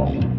phone.